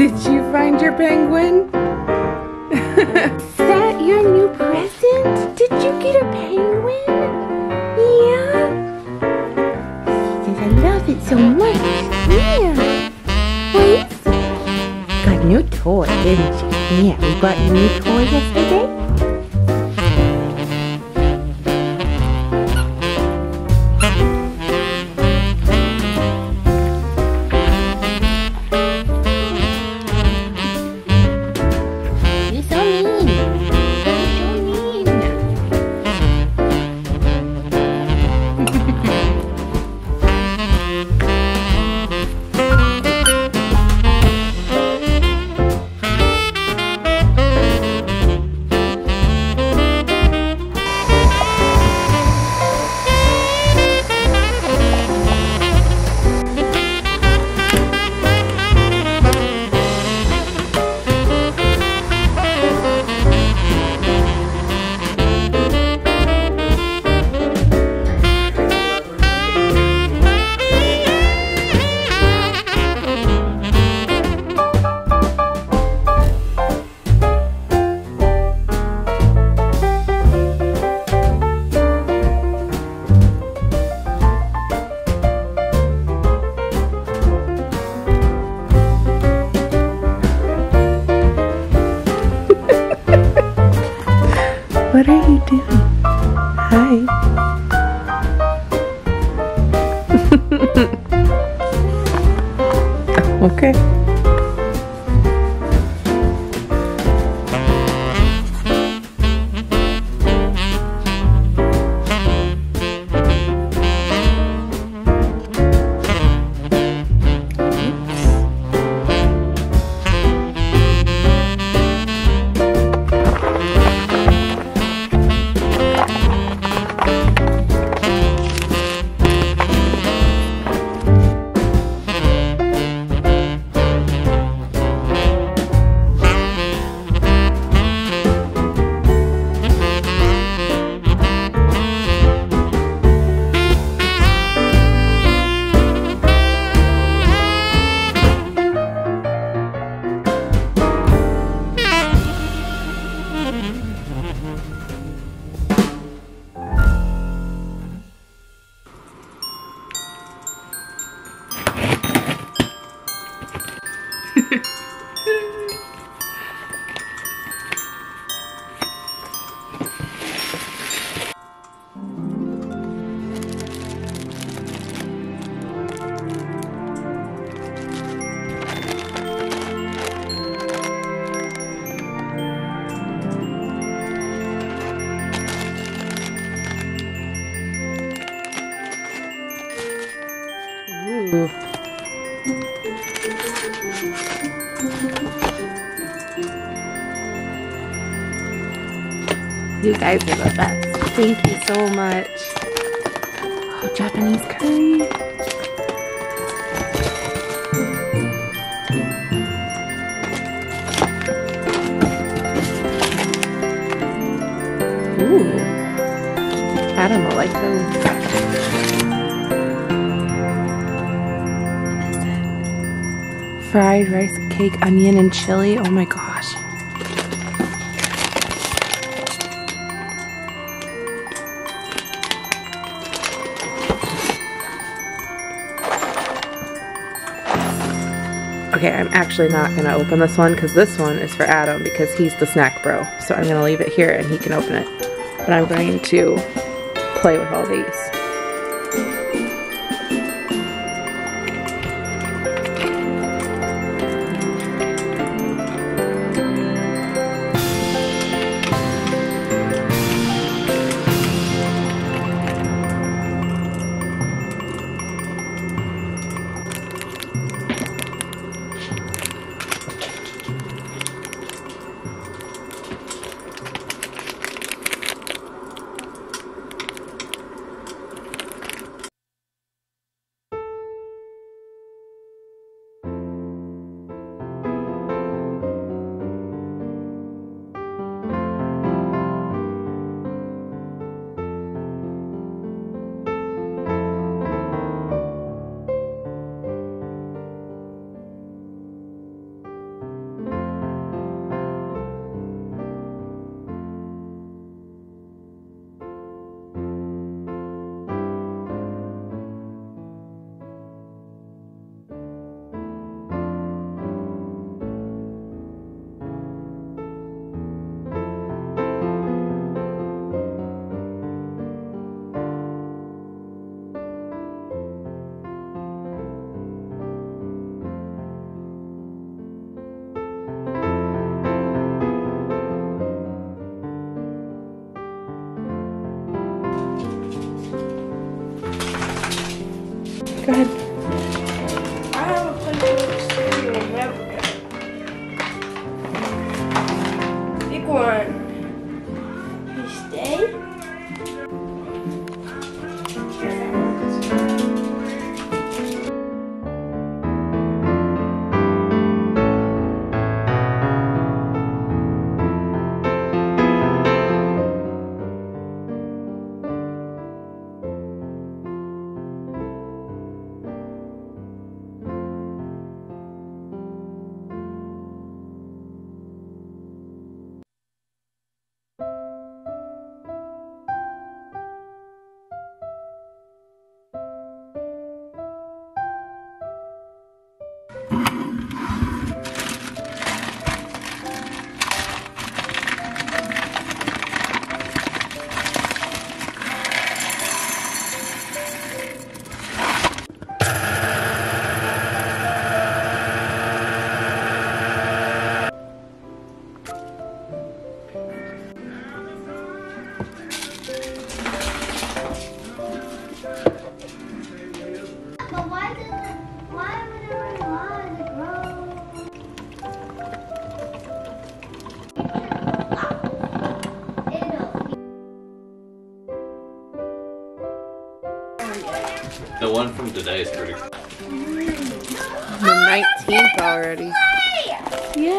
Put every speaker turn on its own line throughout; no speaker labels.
Did you find your penguin?
Is that your new present? Did you get a penguin? Yeah. She says, I love it so much. Yeah. Wait. Got a new toy, didn't you? Yeah, we got a new toy yesterday.
What are you doing? You guys are the best. Thank you so much. Oh, Japanese curry. Ooh. Adam will like those. Fried rice cake, onion, and chili. Oh my gosh. Okay, I'm actually not going to open this one because this one is for Adam because he's the snack bro. So I'm going to leave it here and he can open it. But I'm going to play with all these.
The one from today is pretty.
The 19th already. Yay!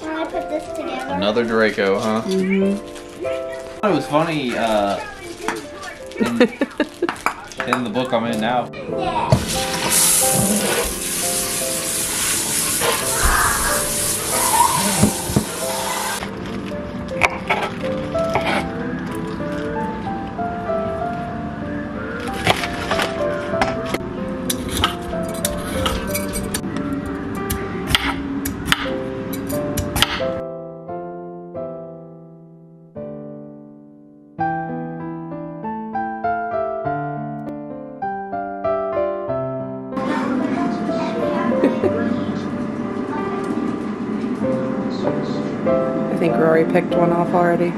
When I put this together.
Another Draco, huh?
Mm-hmm.
It was funny uh, in, the book I'm in now.
Rory picked one off already.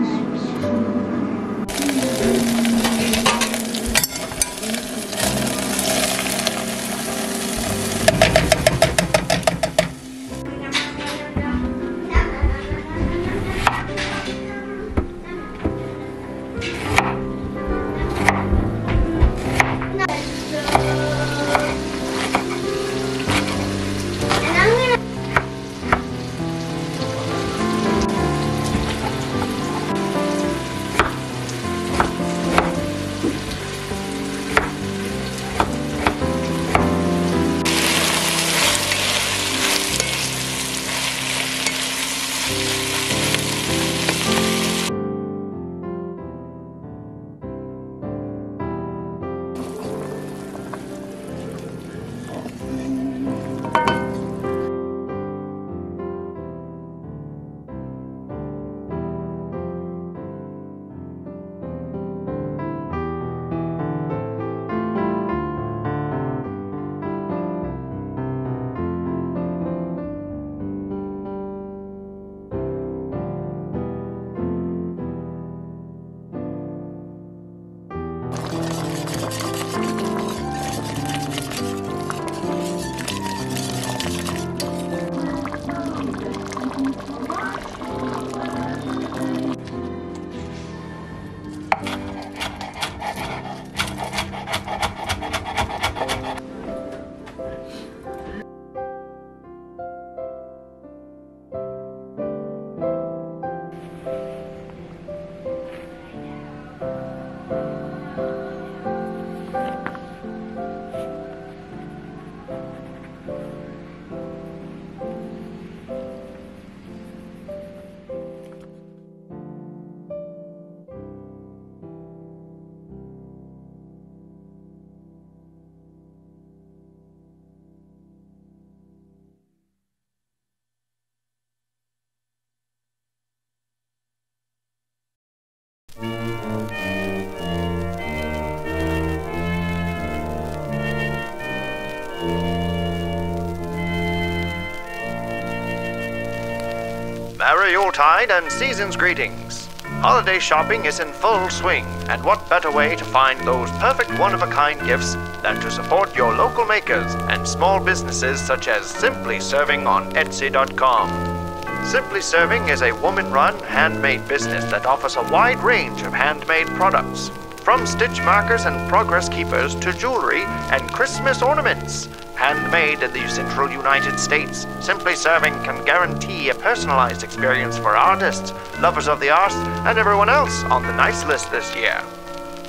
Merry Yuletide and season's greetings. Holiday shopping is in full swing, and what better way to find those perfect one of a kind gifts than to support your local makers and small businesses such as Simply Serving on Etsy.com. Simply Serving is a woman run handmade business that offers a wide range of handmade products. From stitch markers and progress keepers to jewelry and Christmas ornaments. Handmade in the central United States, Simply Serving can guarantee a personalized experience for artists, lovers of the arts, and everyone else on the nice list this year.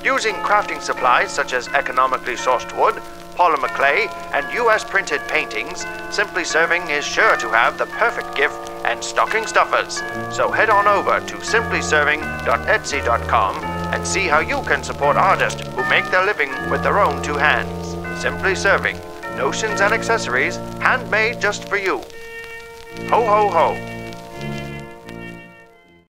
Using crafting supplies such as economically sourced wood, polymer clay, and US printed paintings, Simply Serving is sure to have the perfect gift and stocking stuffers. So head on over to simplyserving.etsy.com and see how you can support artists who make their living with their own two hands. Simply Serving, notions and accessories handmade just for you. Ho ho ho!